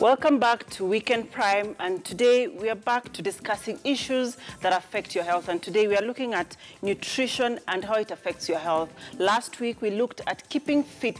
Welcome back to Weekend Prime, and today we are back to discussing issues that affect your health. And today we are looking at nutrition and how it affects your health. Last week we looked at keeping fit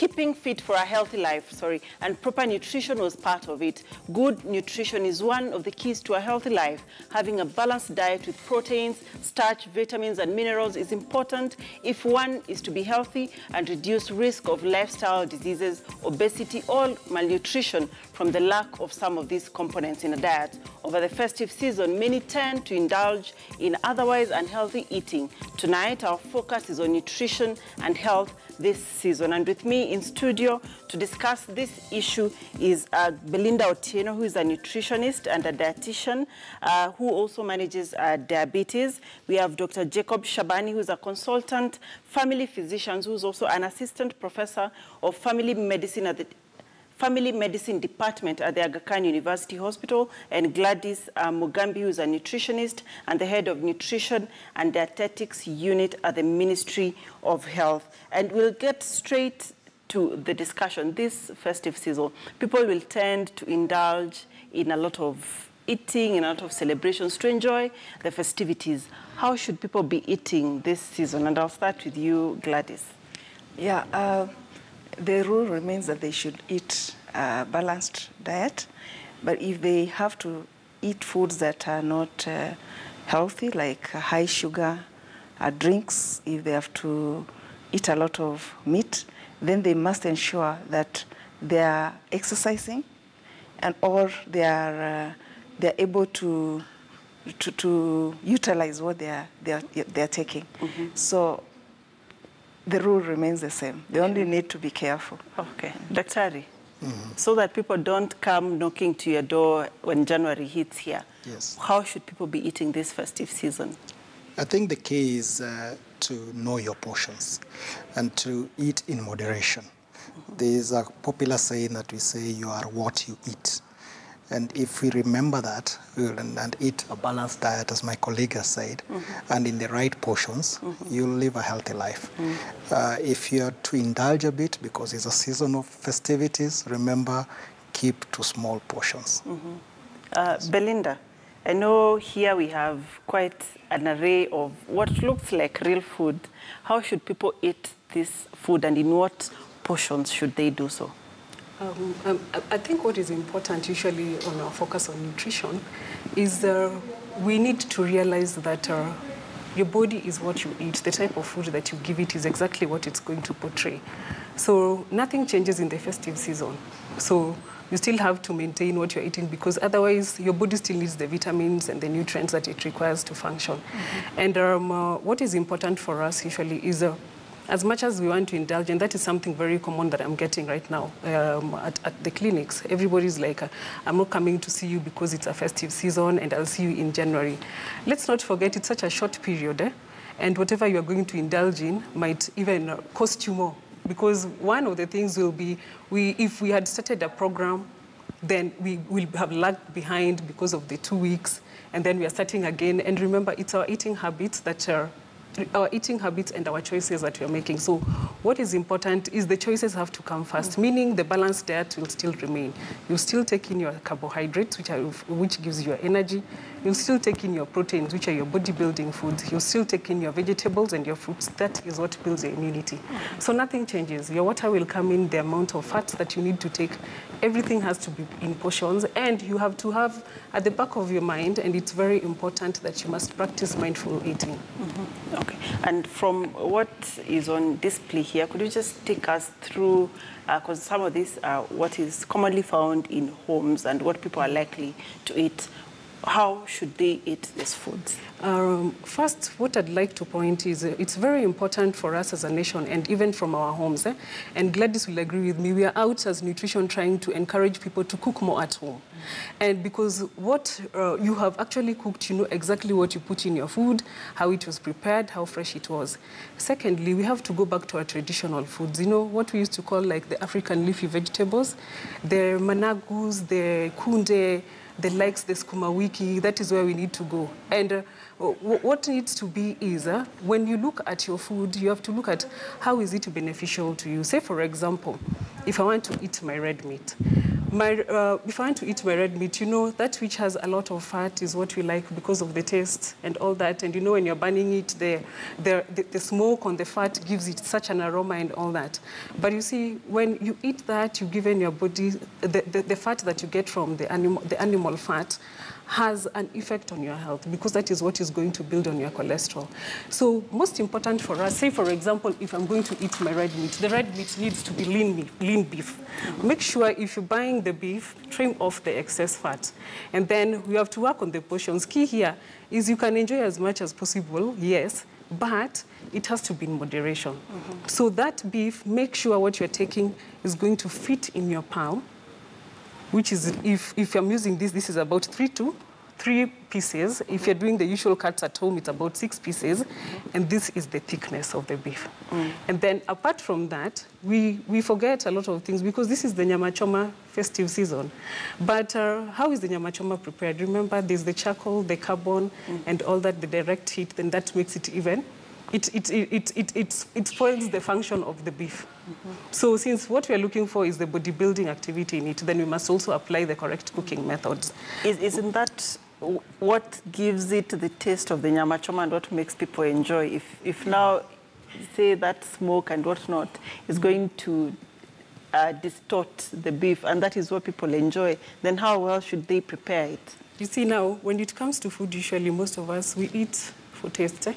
keeping fit for a healthy life, sorry, and proper nutrition was part of it. Good nutrition is one of the keys to a healthy life. Having a balanced diet with proteins, starch, vitamins, and minerals is important if one is to be healthy and reduce risk of lifestyle diseases, obesity, or malnutrition from the lack of some of these components in a diet. Over the festive season, many tend to indulge in otherwise unhealthy eating. Tonight, our focus is on nutrition and health this season. And with me in studio to discuss this issue is uh, Belinda Otieno, who is a nutritionist and a dietitian uh, who also manages uh, diabetes. We have Dr. Jacob Shabani, who is a consultant family physician, who is also an assistant professor of family medicine at the Family Medicine Department at the Aga Khan University Hospital, and Gladys uh, Mugambi, who is a nutritionist and the head of Nutrition and Dietetics Unit at the Ministry of Health. And we'll get straight to the discussion. This festive season, people will tend to indulge in a lot of eating, in a lot of celebrations to enjoy the festivities. How should people be eating this season? And I'll start with you, Gladys. Yeah, uh, the rule remains that they should eat a balanced diet, but if they have to eat foods that are not uh, healthy, like high sugar uh, drinks, if they have to eat a lot of meat, then they must ensure that they are exercising and or they are, uh, they are able to, to, to utilize what they are, they are, they are taking. So the rule remains the same. They only need to be careful. Okay. Daktari, so that people don't come knocking to your door when January hits here. Yes. How should people be eating this festive season? I think the key is uh, to know your portions and to eat in moderation. There is a popular saying that we say you are what you eat. And if we remember that we'll- and, and eat a balanced diet, as my colleague has said, and in the right portions, you'll live a healthy life. Uh, if you're to indulge a bit, because it's a season of festivities, remember, keep to small portions. Uh, Belinda, I know here we have quite an array of what looks like real food. How should people eat this food and in what portions should they do so? Um, um, I- think what is important usually on our focus on nutrition is uh, we need to realize that uh, your body is what you eat. The type of food that you give it is exactly what it's going to portray. So nothing changes in the festive season. So you still have to maintain what you're eating because otherwise your body still needs the vitamins and the nutrients that it requires to function. And um, uh, what is important for us usually is uh, as much as we want to indulge, and that is something very common that I'm getting right now um, at, at the clinics. Everybody's like, I'm not coming to see you because it's a festive season and I'll see you in January. Let's not forget it's such a short period, eh? and whatever you are going to indulge in might even cost you more. Because one of the things will be, we, if we had started a program then we will have lagged behind because of the two weeks, and then we are starting again. And remember, it's our eating habits that are our eating habits and our choices that we are making. So what is important is the choices have to come first, meaning the balanced diet will still remain. You still take in your carbohydrates, which, are, which gives you energy. You'll still take in your proteins, which are your bodybuilding foods. You'll still take in your vegetables and your fruits. That is what builds your immunity. So nothing changes. Your water will come in, the amount of fats that you need to take. Everything has to be in portions. And you have to have at the back of your mind, and it's very important that you must practice mindful eating. Mm-hmm. Okay. And from what is on display here, could you just take us through, uh, because some of this, what is commonly found in homes and what people are likely to eat. How should they eat these foods? Um, first, what I'd like to point is uh, it's very important for us as a nation and even from our homes. Eh? And Gladys will agree with me. We are out as nutrition trying to encourage people to cook more at home. And because what uh, you have actually cooked, you know exactly what you put in your food, how it was prepared, how fresh it was. Secondly, we have to go back to our traditional foods. You know, what we used to call like the African leafy vegetables, the managus, the kunde, the likes, the skuma wiki, that is where we need to go. And uh, what needs to be is, uh, when you look at your food, you have to look at how is it beneficial to you. Say, for example, if I want to eat my red meat, My, uh, if I want to eat my red meat, you know, that which has a lot of fat is what we like because of the taste and all that. And you know, when you're burning it, the, the, the, smoke on the fat gives it such an aroma and all that. But you see, when you eat that, you've given your body, the, the, the fat that you get from the animal, the animal fat has an effect on your health because that is what is going to build on your cholesterol. So most important for us, say for example, if I'm going to eat my red meat, the red meat needs to be lean, meat, lean beef. Make sure if you're buying the beef, trim off the excess fat. And then we have to work on the portions. Key here is you can enjoy as much as possible, yes, but it has to be in moderation. Mm-hmm. So that beef, make sure what you're taking is going to fit in your palm which is, if, if I'm using this, this is about three to three pieces. If you're doing the usual cuts at home, it's about six pieces. And this is the thickness of the beef. And then apart from that, we, we forget a lot of things because this is the nyama choma festive season. But uh, how is the nyama choma prepared? Remember, there's the charcoal, the carbon, and all that, the direct heat, then that makes it even it, it, it, it, it, it spoils the function of the beef. So since what we're looking for is the bodybuilding activity in it, then we must also apply the correct cooking methods. Is, isn't that what gives it the taste of the nyama choma and what makes people enjoy? If, if now, say that smoke and whatnot is going to uh, distort the beef and that is what people enjoy, then how well should they prepare it? You see now, when it comes to food, usually most of us, we eat for taste, eh?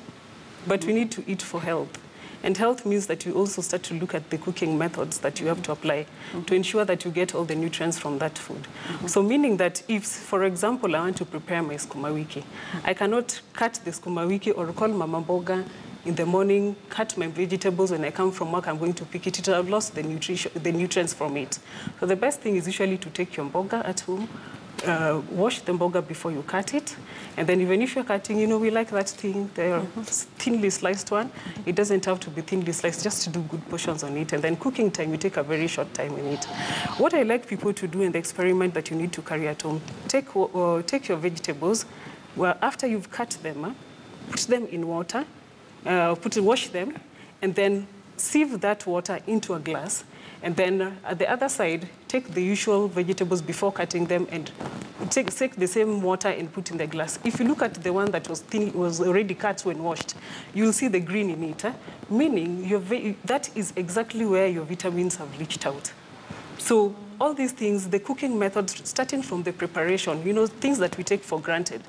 But we need to eat for health. And health means that you also start to look at the cooking methods that you have to apply to ensure that you get all the nutrients from that food. So meaning that if, for example, I want to prepare my skuma wiki, I cannot cut the skuma wiki or call mama mboga in the morning, cut my vegetables. When I come from work, I'm going to pick it. Have lost the, nutrition, the nutrients from it. So the best thing is usually to take your mboga at home, uh, wash the mboga before you cut it. And then even if you're cutting, you know, we like that thing, the thinly sliced one. It doesn't have to be thinly sliced, just to do good portions on it. And then cooking time, you take a very short time in it. What I like people to do in the experiment that you need to carry at home, take, uh, take your vegetables, well, after you've cut them, uh, put them in water, uh, put wash them, and then sieve that water into a glass. And then uh, at the other side, take the usual vegetables before cutting them and take, take the same water and put in the glass. If you look at the one that was, thin, was already cut when washed, you'll see the green in it, eh? meaning that is exactly where your vitamins have reached out. So all these things, the cooking method, starting from the preparation, you know, things that we take for granted.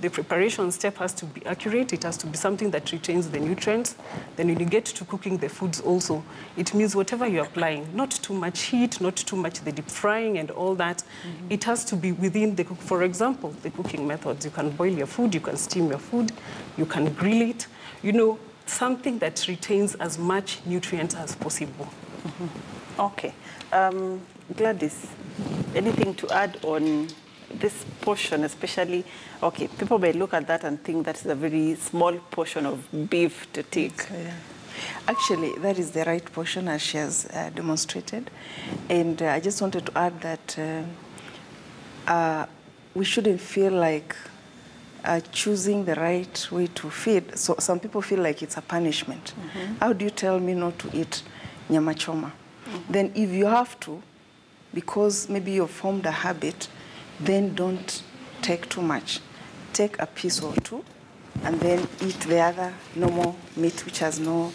The preparation step has to be accurate. It has to be something that retains the nutrients. Then when you get to cooking the foods also, it means whatever you're applying, not too much heat, not too much the deep frying and all that. It has to be within the, cook- for example, the cooking methods. You can boil your food, you can steam your food, you can grill it. You know, something that retains as much nutrients as possible. Okay. Um, Gladys, anything to add on this portion, especially? Okay, people may look at that and think that's a very small portion of beef to take. Yeah. Actually, that is the right portion as she has uh, demonstrated. And uh, I just wanted to add that uh, uh, we shouldn't feel like uh, choosing the right way to feed. So some people feel like it's a punishment. How do you tell me not to eat nyama choma? Then if you have to, because maybe you've formed a habit, then don't take too much. Take a piece or two, and then eat the other normal meat which has no,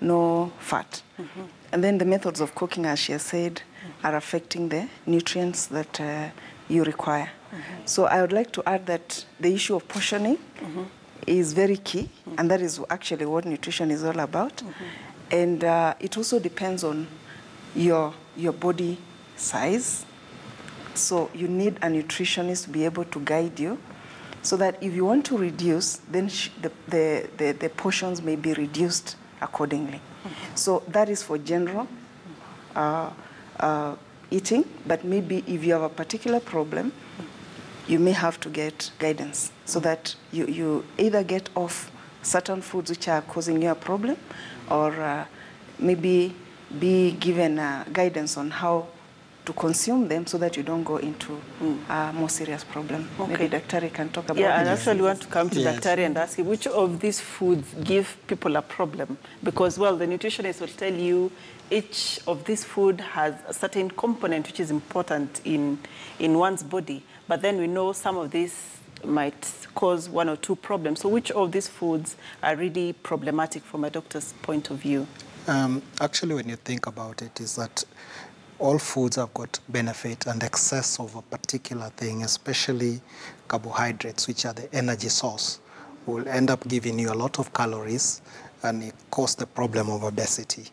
no fat. Mm-hmm. And then the methods of cooking, as she has said, are affecting the nutrients that uh, you require. Mm-hmm. So I would like to add that the issue of portioning mm-hmm. is very key, and that is actually what nutrition is all about. And uh, it also depends on your, your body size. So you need a nutritionist to be able to guide you so that if you want to reduce, then the, the, the, the portions may be reduced accordingly. So that is for general uh, uh, eating, but maybe if you have a particular problem, you may have to get guidance so that you, you either get off certain foods which are causing you a problem or uh, maybe be given uh, guidance on how to consume them so that you don't go into a more serious problem. Okay. Maybe Daktari can talk about Yeah, I actually want to come to Yes. Daktari and ask you which of these foods give people a problem? Because, well, the nutritionist will tell you each of these food has a certain component which is important in, in one's body. But then we know some of these might cause one or two problems. So which of these foods are really problematic from a doctor's point of view? Um, actually, when you think about it, is that all foods have got benefit and excess of a particular thing, especially carbohydrates, which are the energy source, will end up giving you a lot of calories and it cause the problem of obesity.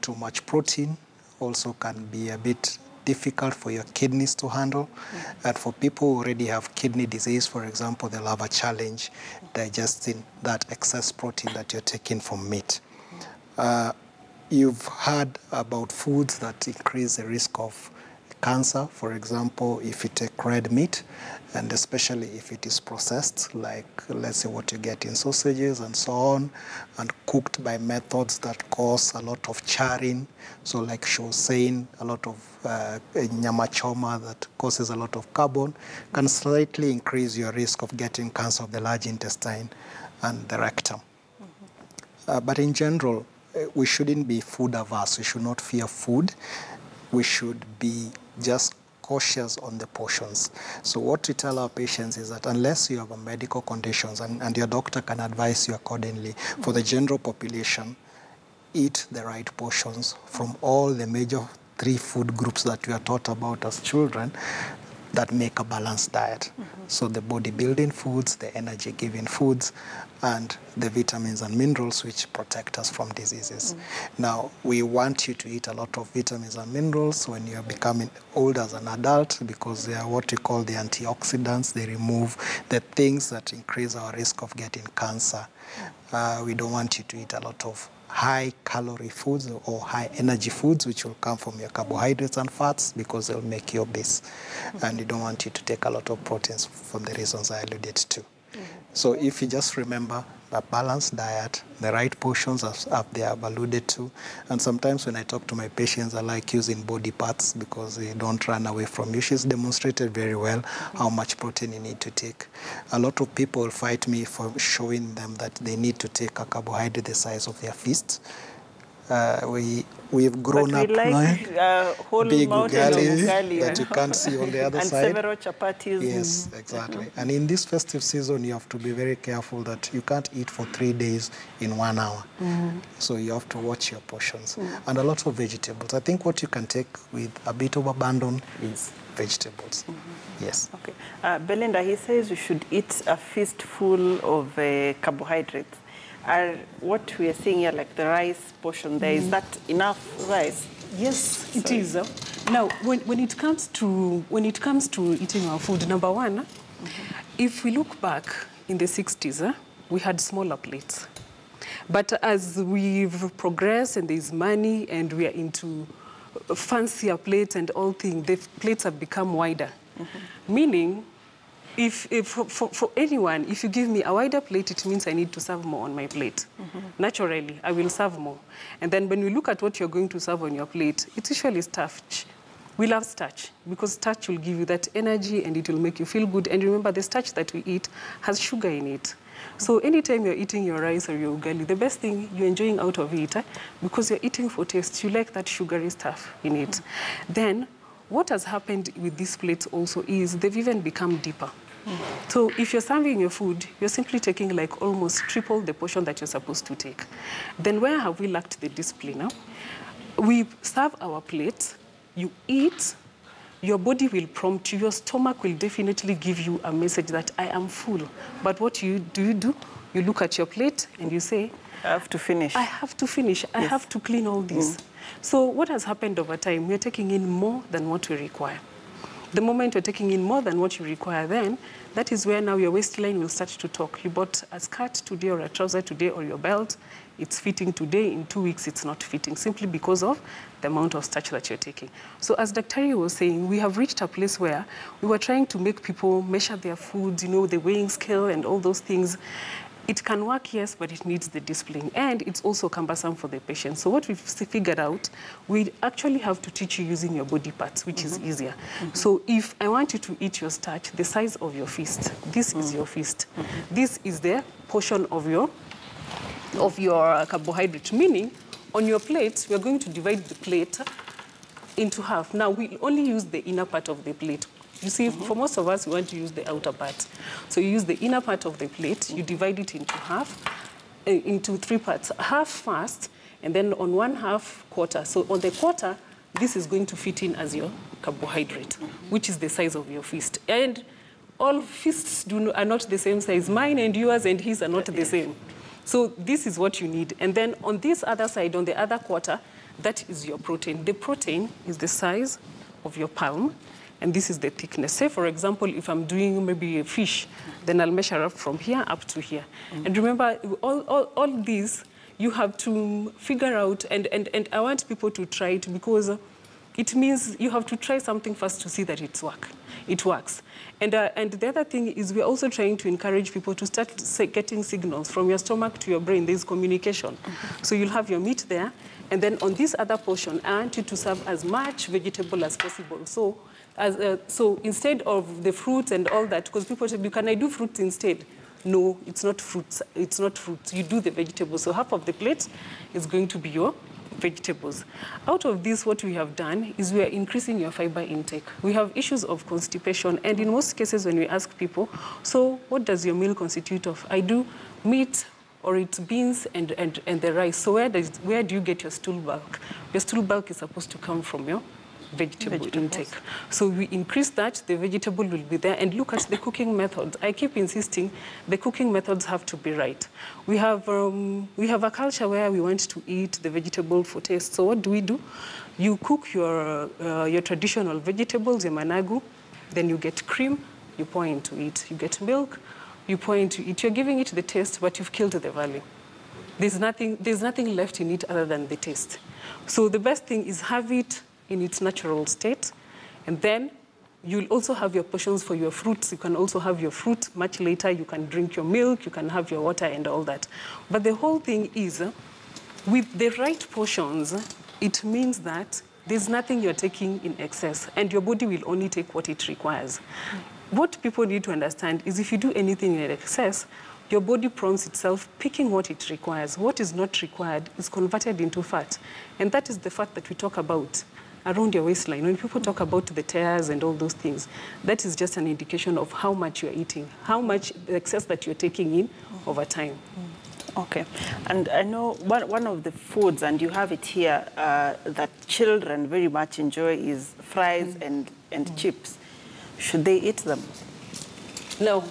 Too much protein also can be a bit difficult for your kidneys to handle. And for people who already have kidney disease, for example, they'll have a challenge digesting that excess protein that you're taking from meat. Uh, you've heard about foods that increase the risk of cancer, for example, if you take red meat, and especially if it is processed, like let's say what you get in sausages and so on, and cooked by methods that cause a lot of charring. So, like she was saying, a lot of uh, nyama choma that causes a lot of carbon can slightly increase your risk of getting cancer of the large intestine and the rectum. Uh, but in general, Eh, we shouldn't be food averse. We should not fear food. We should be just cautious on the portions. So what we tell our patients is that unless you have a medical conditions and, and your doctor can advise you accordingly, for the general population, eat the right portions from all the major three food groups that we are taught about as children that make a balanced diet. Mm-hmm. So the bodybuilding foods, the energy giving foods, and the vitamins and minerals which protect us from diseases. Mm-hmm. Now, we want you to eat a lot of vitamins and minerals when you're becoming old as an adult because they are what we call the antioxidants. They remove the things that increase our risk of getting cancer. Mm-hmm. Uh, we don't want you to eat a lot of high calorie foods or high energy foods, which will come from your carbohydrates and fats because they'll make mm-hmm. you obese. And we don't want you to take a lot of proteins for the reasons I alluded to. Mm-hmm. So if you just remember a balanced diet, the right portions as up there I've alluded to, and sometimes when I talk to my patients, I like using body parts because they don't run away from you. She's demonstrated very well how much protein you need to take. A lot of people fight me for showing them that they need to take a carbohydrate the size of their fist. Uh, we we've grown but up we like now. uh, whole Big ugali ugali that you can't see on the other and side. several chapatis. Yes, exactly. And in this festive season, you have to be very careful that you can't eat for three days in one hour. So you have to watch your portions. And a lot of vegetables. I think what you can take with a bit of abandon is vegetables. Yes. Okay. Uh, Belinda, he says you should eat a fistful of uh, carbohydrates. Are what we are seeing here, like the rice portion there, is that enough rice? Yes, it is. Now, when, when it comes to when it comes to eating our food, number one, uh, if we look back in the 60s, uh, we had smaller plates. But as we've progressed and there's money and we are into fancier plates and all things, the plates have become wider. Meaning, if, if for, for, for anyone, if you give me a wider plate, it means I need to serve more on my plate. Naturally, I will serve more. And then when we look at what you're going to serve on your plate, it's usually starch. We love starch because starch will give you that energy and it will make you feel good. And remember, the starch that we eat has sugar in it. So anytime you're eating your rice or your ugali, the best thing you're enjoying out of it, eh, because you're eating for taste, you like that sugary stuff in it. Then what has happened with these plates also is they've even become deeper. So if you're serving your food, you're simply taking like almost triple the portion that you're supposed to take. Then where have we lacked the discipline now? We serve our plates, you eat, your body will prompt you, your stomach will definitely give you a message that I am full. But what you do you do? You look at your plate and you say, I have to finish. I have to finish. I have to clean all this. Mm. So what has happened over time? We're taking in more than what we require. The moment you're taking in more than what you require, then that is where now your waistline will start to talk. You bought a skirt today or a trouser today or your belt. It's fitting today. In two weeks, it's not fitting simply because of the amount of starch that you're taking. So as Dr. was saying, we have reached a place where we were trying to make people measure their food, you know, the weighing scale and all those things. It can work, yes, but it needs the discipline. And it's also cumbersome for the patient. So what we've figured out, we actually have to teach you using your body parts, which is mm-hmm. easier. Mm-hmm. So if I want you to eat your starch, the size of your fist, this is mm. your fist. Mm-hmm. This is the portion of your of your carbohydrate, meaning on your plate, we are going to divide the plate into half. Now, we only use the inner part of the plate. You see, for most of us, we want to use the outer part. So you use the inner part of the plate, you divide it into half, uh, into three parts. Half first, and then on one half, quarter. So on the quarter, this is going to fit in as your carbohydrate, which is the size of your fist. And all fists do, are not the same size. Mine and yours and his are not the same. So this is what you need. And then on this other side, on the other quarter, that is your protein. The protein is the size of your palm, and this is the thickness. Say, for example, if I'm doing maybe a fish, then I'll measure up from here up to here. And remember, all, all, all these, you have to figure out, and, and, and I want people to try it because it means you have to try something first to see that it's work. It works. And, uh, and the other thing is we're also trying to encourage people to start getting signals from your stomach to your brain. There's communication. So you'll have your meat there. And then on this other portion, I want you to serve as much vegetable as possible. So, as, uh, so instead of the fruits and all that, because people say, can I do fruits instead? No, it's not fruits. It's not fruits. You do the vegetables. So half of the plate is going to be your vegetables. Out of this, what we have done is we are increasing your fiber intake. We have issues of constipation, and in most cases, when we ask people, so what does your meal constitute of? I do meat or it's beans and, and, and the rice. So where, does, where do you get your stool bulk? Your stool bulk is supposed to come from your vegetable intake. So we increase that, the vegetable will be there, and look at the cooking methods. I keep insisting the cooking methods have to be right. We have, um, we have a culture where we want to eat the vegetable for taste. So what do we do? You cook your, uh, your traditional vegetables, your managu, then you get cream, you pour into it. You get milk, you pour into it. You're giving it the taste, but you've killed the value. There's nothing, there's nothing left in it other than the taste. So the best thing is have it in its natural state, and then you'll also have your portions for your fruits. You can also have your fruit much later. You can drink your milk, you can have your water and all that. But the whole thing is, with the right portions, it means that there's nothing you're taking in excess, and your body will only take what it requires. What people need to understand is if you do anything in excess, your body prompts itself picking what it requires. What is not required is converted into fat. And that is the fat that we talk about around your waistline. When people talk about the tears and all those things, that is just an indication of how much you're eating, how much excess that you're taking in over time. Okay. And I know one, one of the foods, and you have it here, uh, that children very much enjoy is fries and, and chips. Should they eat them? Now,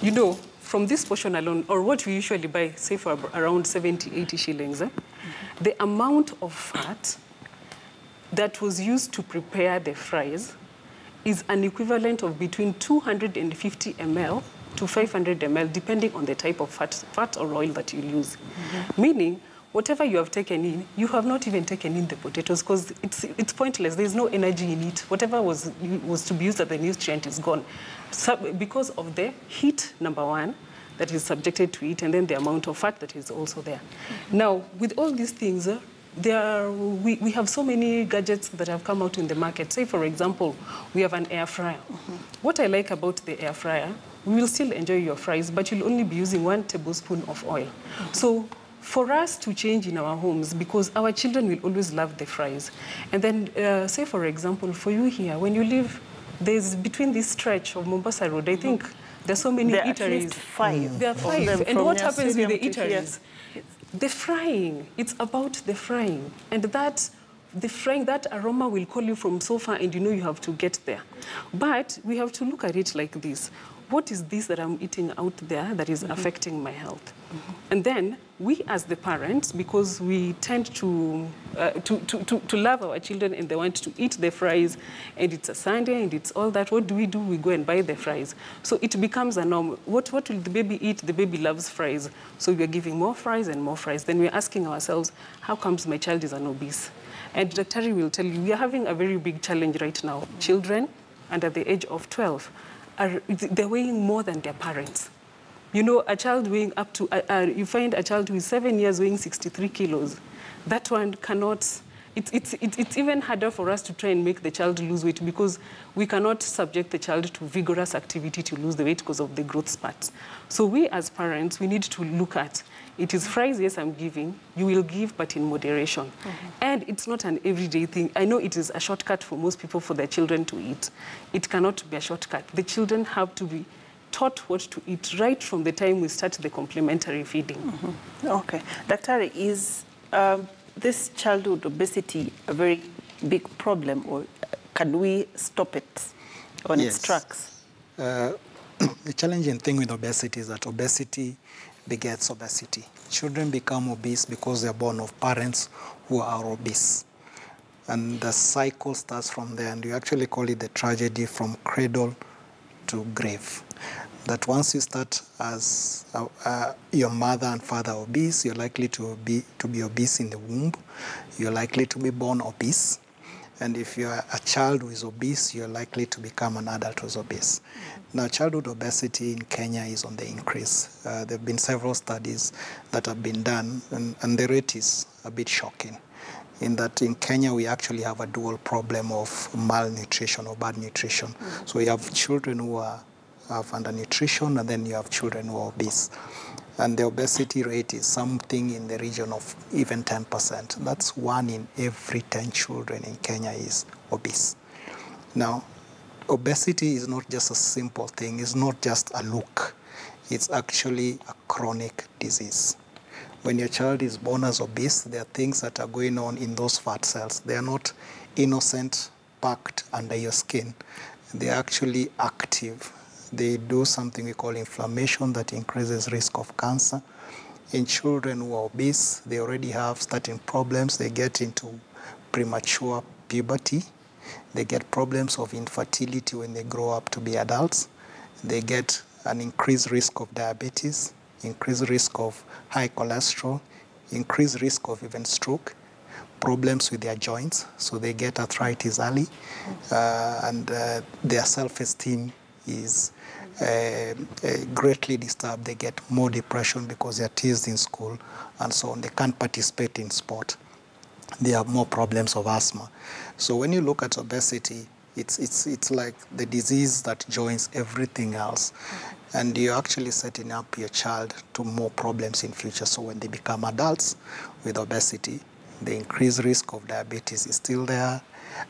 you know, from this portion alone, or what we usually buy, say for around 70, 80 shillings, eh, the amount of fat that was used to prepare the fries is an equivalent of between 250 ml to 500 ml, depending on the type of fat, fat or oil that you use. Meaning, whatever you have taken in, you have not even taken in the potatoes because it's, it's pointless. There's no energy in it. Whatever was, was to be used as the nutrient is gone. So, because of the heat, number one, that is subjected to it, and then the amount of fat that is also there. Now, with all these things, uh, there are, we, we have so many gadgets that have come out in the market. Say, for example, we have an air fryer. Mm-hmm. What I like about the air fryer, we will still enjoy your fries, but you'll only be using one tablespoon of oil. Mm-hmm. So for us to change in our homes, because our children will always love the fries. And then, uh, say, for example, for you here, when you live, there's between this stretch of Mombasa Road, I think mm-hmm. there's so many There are at eateries. least five There are five. And what happens with the eateries? The frying, it's about the frying. And that, the frying, that aroma will call you from so far and you know you have to get there. But we have to look at it like this. What is this that I'm eating out there that is affecting my health? And then we as the parents, because we tend to, uh, to, to, to, to love our children and they want to eat the fries and it's a Sunday and it's all that, what do we do? We go and buy the fries. So it becomes a norm. What, what will the baby eat? The baby loves fries. So we are giving more fries and more fries. Then we're asking ourselves, how comes my child is an obese? And Daktari will tell you, we are having a very big challenge right now. Children under the age of 12, are, they're weighing more than their parents. You know, a child weighing up to, uh, uh, you find a child who is seven years weighing 63 kilos. That one cannot, it's, it's, it's, it's even harder for us to try and make the child lose weight because we cannot subject the child to vigorous activity to lose the weight because of the growth spurt. So we as parents, we need to look at, it is fries, yes, I'm giving. You will give, but in moderation. And it's not an everyday thing. I know it is a shortcut for most people for their children to eat. It cannot be a shortcut. The children have to be taught what to eat right from the time we start the complementary feeding. Okay. Daktari, is um, this childhood obesity a very big problem or can we stop it on its tracks? Uh, the challenging thing with obesity is that obesity begets obesity. Children become obese because they're born of parents who are obese. And the cycle starts from there, and you actually call it the tragedy from cradle to grave. That once you start as uh, uh, your mother and father obese, you're likely to be, to be obese in the womb, you're likely to be born obese, and if you're a child who is obese, you're likely to become an adult who's obese. Now, childhood obesity in Kenya is on the increase. Uh, there have been several studies that have been done, and, and the rate is a bit shocking. In that, in Kenya, we actually have a dual problem of malnutrition or bad nutrition. So, you have children who are have undernutrition, and then you have children who are obese and the obesity rate is something in the region of even 10%. That's one in every 10 children in Kenya is obese. Now, obesity is not just a simple thing, it's not just a look, it's actually a chronic disease. When your child is born as obese, there are things that are going on in those fat cells. They are not innocent, packed under your skin. They are actually active. They do something we call inflammation that increases risk of cancer. In children who are obese, they already have certain problems. They get into premature puberty. They get problems of infertility when they grow up to be adults. They get an increased risk of diabetes, increased risk of high cholesterol, increased risk of even stroke, problems with their joints, so they get arthritis early, uh, and uh, their self-esteem is uh, uh, greatly disturbed. They get more depression because they're teased in school and so on. They can't participate in sport. They are more problems of asthma. So when you look at obesity, it's, it's, it's like the disease that joins everything else. And you're actually setting up your child to more problems in future. So when they become adults with obesity, the increased risk of diabetes is still there.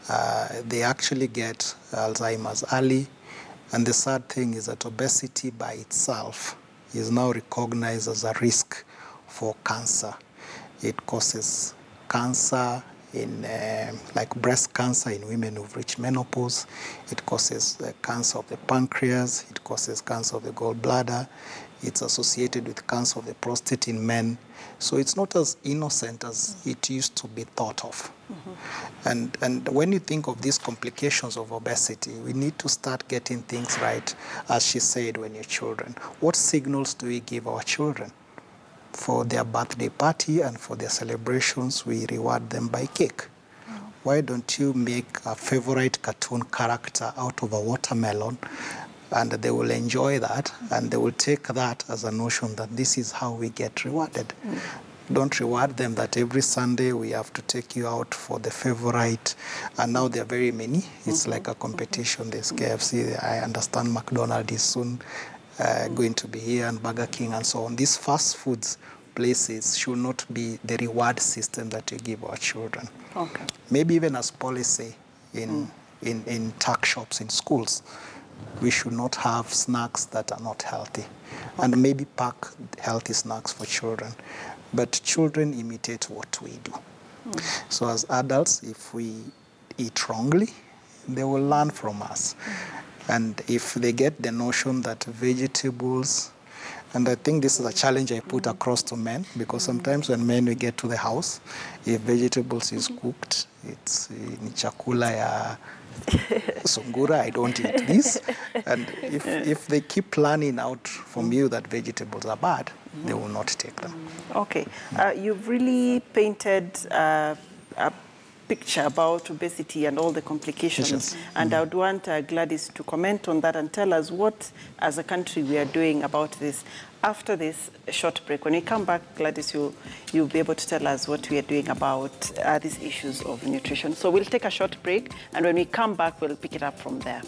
Uh, they actually get Alzheimer's early. And the sad thing is that obesity by itself is now recognized as a risk for cancer. It causes cancer in uh, like breast cancer in women who've reached menopause. It causes uh, cancer of the pancreas. It causes cancer of the gallbladder. It's associated with cancer of the prostate in men. So it's not as innocent as it used to be thought of. And, and when you think of these complications of obesity, we need to start getting things right, as she said, when you're children. What signals do we give our children? For their birthday party and for their celebrations, we reward them by cake. Why don't you make a favorite cartoon character out of a watermelon and they will enjoy that and they will take that as a notion that this is how we get rewarded. Don't reward them that every Sunday we have to take you out for the favorite, and now there are very many. It's mm-hmm. like a mm-hmm. competition. There's KFC. I understand McDonald's is soon uh, going to be here, and Burger King, and so on. These fast foods places should not be the reward system that you give our children. Okay. Maybe even as policy in, hmm. in, in tuck shops in schools, we should not have snacks that are not healthy. And maybe pack healthy snacks for children. But children imitate what we do. Hmm. So as adults, if we eat wrongly, they will learn from us. Hmm. And if they get the notion that vegetables, and I think this is a challenge I put across to men because sometimes when men we get to the house, if vegetables is cooked, it's eh, ni chakula ya sungura, I don't eat this. And if, if they keep learning out from you that vegetables are bad, they will not take them. Okay. Uh, you've really painted uh, a picture about obesity and all the complications. Yes. And I would want uh, Gladys to comment on that and tell us what, as a country, we are doing about this. After this short break, when we come back, Gladys, you, you'll be able to tell us what we are doing about uh, these issues of nutrition. So we'll take a short break, and when we come back, we'll pick it up from there.